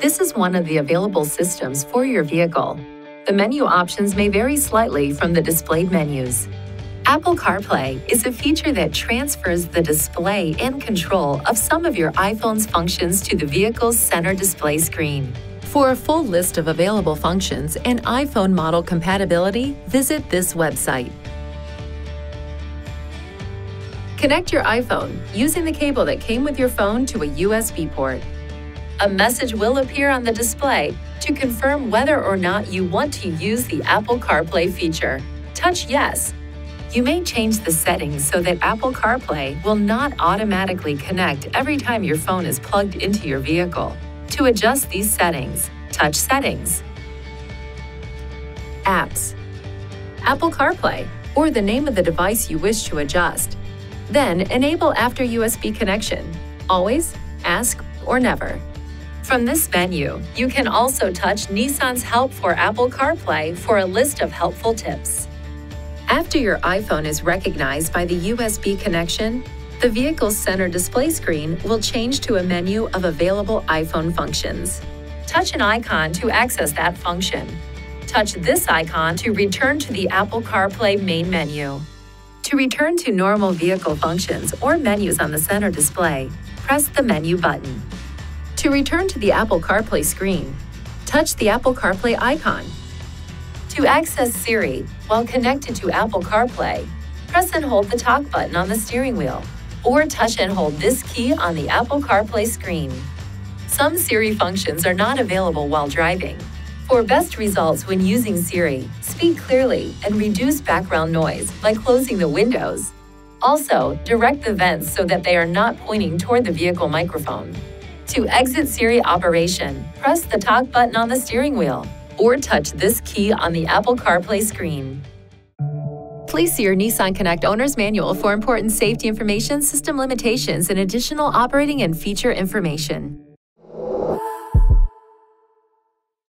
This is one of the available systems for your vehicle. The menu options may vary slightly from the displayed menus. Apple CarPlay is a feature that transfers the display and control of some of your iPhone's functions to the vehicle's center display screen. For a full list of available functions and iPhone model compatibility, visit this website. Connect your iPhone using the cable that came with your phone to a USB port. A message will appear on the display to confirm whether or not you want to use the Apple CarPlay feature. Touch Yes. You may change the settings so that Apple CarPlay will not automatically connect every time your phone is plugged into your vehicle. To adjust these settings, touch Settings, Apps, Apple CarPlay, or the name of the device you wish to adjust. Then enable after USB connection. Always, ask, or never. From this menu, you can also touch Nissan's Help for Apple CarPlay for a list of helpful tips. After your iPhone is recognized by the USB connection, the vehicle's center display screen will change to a menu of available iPhone functions. Touch an icon to access that function. Touch this icon to return to the Apple CarPlay main menu. To return to normal vehicle functions or menus on the center display, press the menu button. To return to the Apple CarPlay screen, touch the Apple CarPlay icon. To access Siri while connected to Apple CarPlay, press and hold the talk button on the steering wheel, or touch and hold this key on the Apple CarPlay screen. Some Siri functions are not available while driving. For best results when using Siri, speak clearly and reduce background noise by closing the windows. Also, direct the vents so that they are not pointing toward the vehicle microphone. To exit Siri operation, press the talk button on the steering wheel or touch this key on the Apple CarPlay screen. Please see your Nissan Connect Owner's Manual for important safety information, system limitations, and additional operating and feature information.